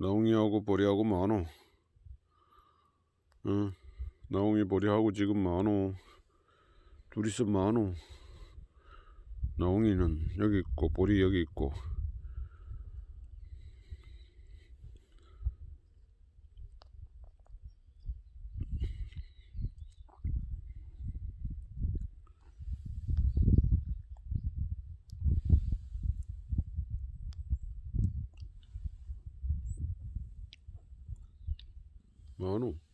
나옹이하고 보리하고 많어 응? 나옹이 보리하고 지금 많어 둘이서 많어 나옹이는 여기 있고 보리 여기 있고 많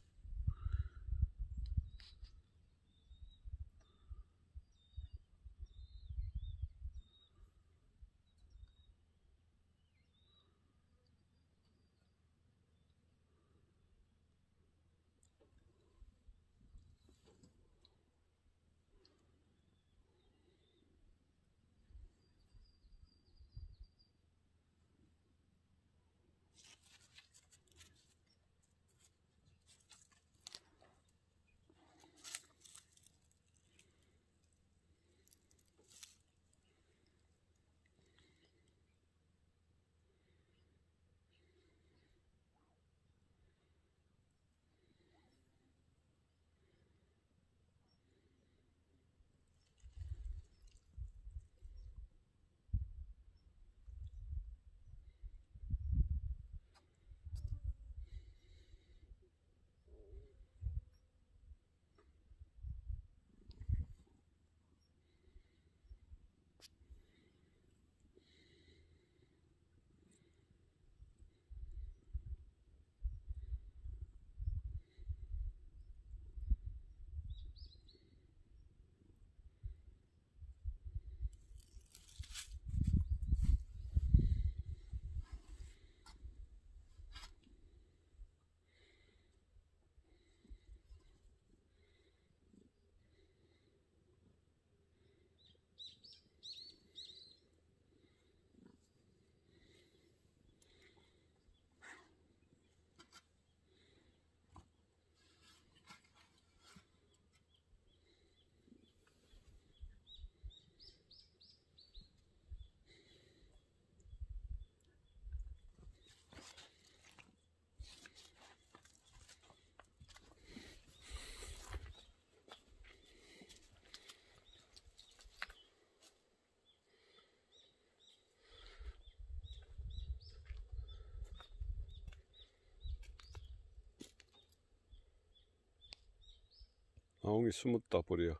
어 나옹이 숨었다 보리